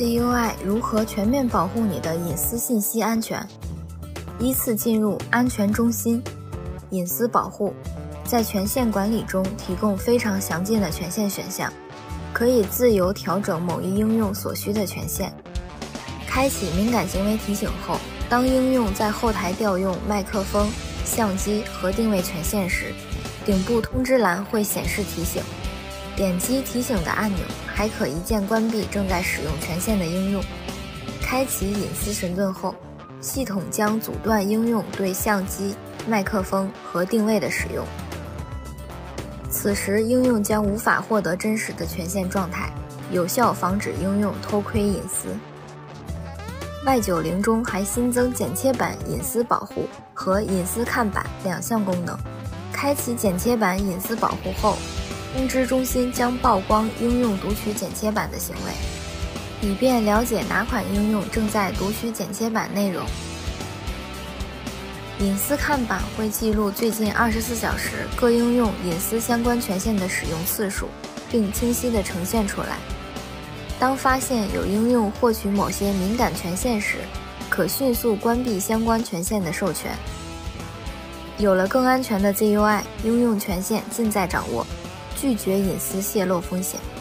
CUI 如何全面保护你的隐私信息安全？依次进入安全中心，隐私保护，在权限管理中提供非常详尽的权限选项，可以自由调整某一应用所需的权限。开启敏感行为提醒后，当应用在后台调用麦克风、相机和定位权限时，顶部通知栏会显示提醒。点击提醒的按钮，还可一键关闭正在使用权限的应用。开启隐私神盾后，系统将阻断应用对相机、麦克风和定位的使用。此时，应用将无法获得真实的权限状态，有效防止应用偷窥隐私。Y90 中还新增剪切板隐私保护和隐私看板两项功能。开启剪切板隐私保护后。通知中心将曝光应用读取剪切板的行为，以便了解哪款应用正在读取剪切板内容。隐私看板会记录最近二十四小时各应用隐私相关权限的使用次数，并清晰地呈现出来。当发现有应用获取某些敏感权限时，可迅速关闭相关权限的授权。有了更安全的 ZUI，应用权限尽在掌握。拒绝隐私泄露风险。